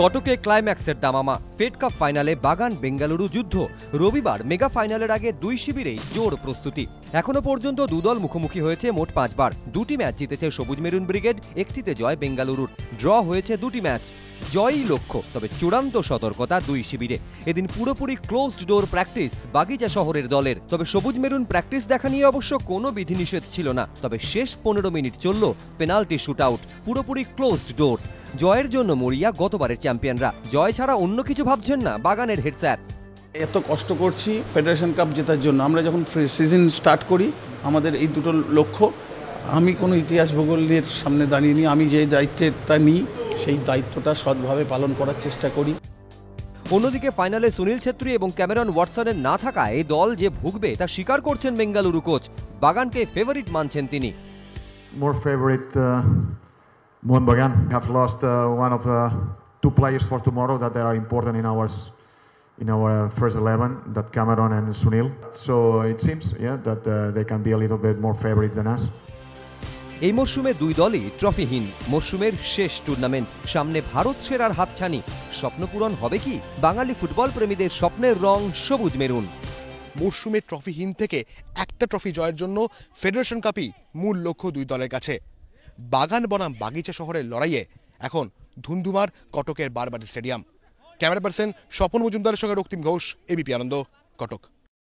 কটকে ক্লাইম্যাক্সের দামামা। Fed Cup ফাইনালে বাগান বেঙ্গালুরু যুদ্ধ। রবিবার মেগা ফাইনালের আগে দুই শিবিরেই জোর প্রস্তুতি। এখনও পর্যন্ত দুদল মুখোমুখি হয়েছে মোট পাঁচবার। দুটি ম্যাচ জিতেছে সবুজ মেরুন ব্রিগেড, একটিতে জয় বেঙ্গালুরুর। ড্র হয়েছে দুটি ম্যাচ। জয়ই লক্ষ্য, তবে চূড়ান্ত সতর্কতা দুই শিবিরে। এদিন পুরোপুরি ক্লোজড ডোর প্র্যাকটিস বাগিচা শহরের দলের। তবে সবুজ মেরুন প্র্যাকটিস দেখা নিয়ে অবশ্য কোনো বিধিনিষেধ ছিল না। তবে শেষ পনেরো মিনিট চলল পেনাল্টি শুট আউট পুরোপুরি ক্লোজড ডোর জয়ের জন্য মরিয়া গতবারের চ্যাম্পিয়নরা। জয় ছাড়া অন্য কিছু ভাবছেন না বাগানের হেড স্যার। এত কষ্ট করছি ফেডারেশন কাপ জেতার জন্য। আমরা যখন সিজন স্টার্ট করি আমাদের এই দুটো লক্ষ্য আমি কোনো ইতিহাস ভূগোলের সামনে দাঁড়িয়ে নিই আমি যে দায়িত্বটা নিই সেই দায়িত্বটা সৎভাবে পালন করার চেষ্টা করি। অন্যদিকে ফাইনালে সুনীল ছেত্রী এবং ক্যামেরন ওয়াটসনের না থাকায় দল যে ভুগবে তা স্বীকার করছেন বেঙ্গালুরু কোচ। বাগানকে ফেভারিট মানছেন তিনি। More favorite uh, Mohan Bagan have lost uh, one of uh, two players for tomorrow that they are important in our in our first 11 that Cameron and Sunil so it seems yeah that uh, they can be a little bit more favorite than us এই মরশুমে দুই দলই ট্রফিহীন মরশুমের শেষ tournament সামনে ভারত সেরার হাতছানি স্বপ্নপূরণ হবে কি বাঙালি ফুটবল প্রেমীদের স্বপ্নের রং সবুজ মেরুন মরশুমে ট্রফিহীন থেকে একটা ট্রফি জয়ের জন্য ফেডারেশন কাপই মূল লক্ষ্য দুই দলের কাছে বাগান বনাম বাগিচা শহরের লড়াইয়ে এখন ধুন্ধুমার কটকের Barabati stadium. Camera person Swapan মজুমদারের সঙ্গে রক্তিম ঘোষ এবিপি আনন্দ, কটক।